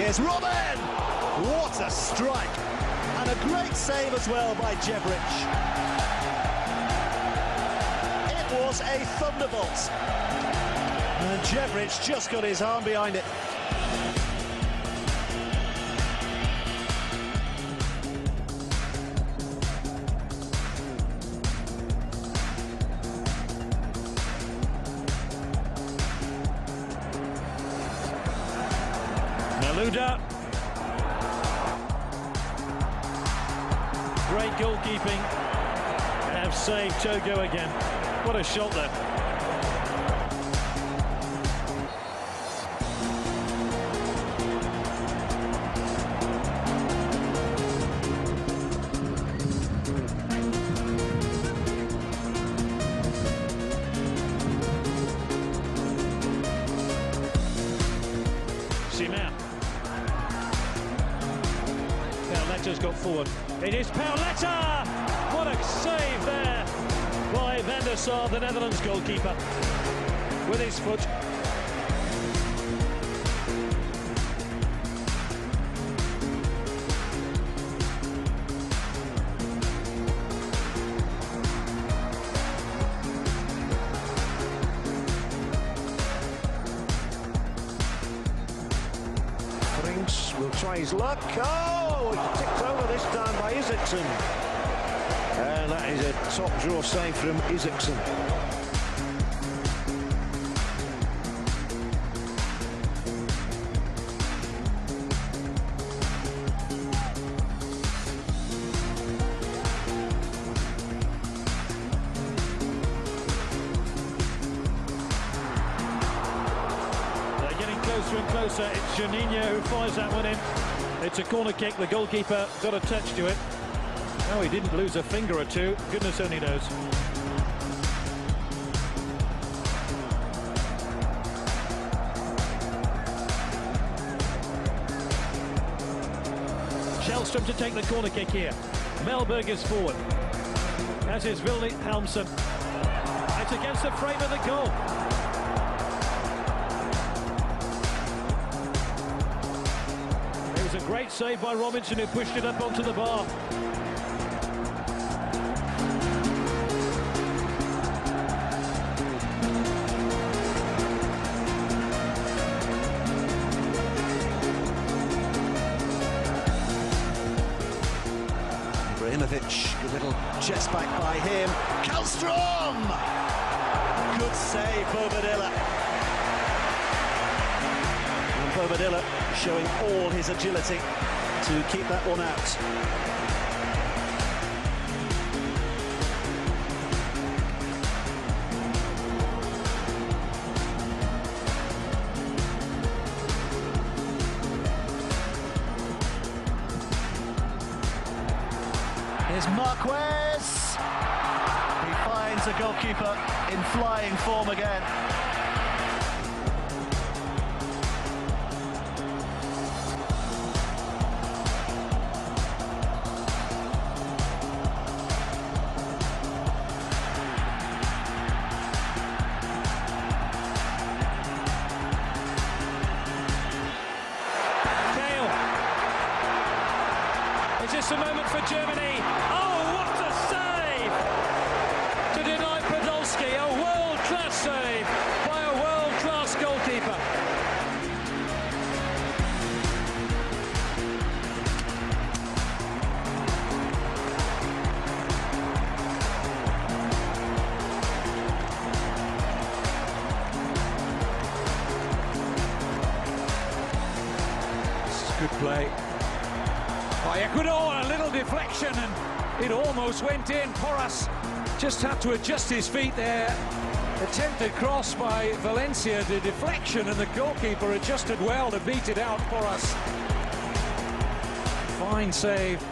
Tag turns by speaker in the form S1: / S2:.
S1: Here's Robben! What a strike! And a great save as well by Jevric. It was a thunderbolt. And Jevric just got his arm behind it.
S2: Malouda. Great goalkeeping. Have saved Togo again. What a shot though. Simon. Pauleta's got forward. It is Pauletta! What a save there by Van der Sar, the Netherlands goalkeeper, with his foot.
S3: Will try his luck. Oh, Oh, it's tipped over this time by Isaksson. And that is a top draw save from Isaksson.
S2: They're getting closer and closer. It's Juninho who fires that one in. It's a corner kick. The goalkeeper got a touch to it. No, he didn't lose a finger or two. Goodness only knows. Kallstrom to take the corner kick here. Mellberg is forward. As is Vilni Helmsen. It's against the frame of the goal. Great save by Robinson who pushed it up onto the bar.
S1: Ibrahimovic, good little chest back by him. Kallstrom! Good save, Bobadilla. And Bobadilla showing all his agility to keep that one out. Here's Marquez. He finds a goalkeeper in flying form again.
S2: A moment for Germany? Oh, what a save! To deny Podolski, a world-class save by a world-class goalkeeper.
S4: Good play by Ecuador. A little deflection and it almost went in. Porras just had to adjust his feet there. Attempted cross by Valencia. The deflection and the goalkeeper adjusted well to beat it out. for us. Fine save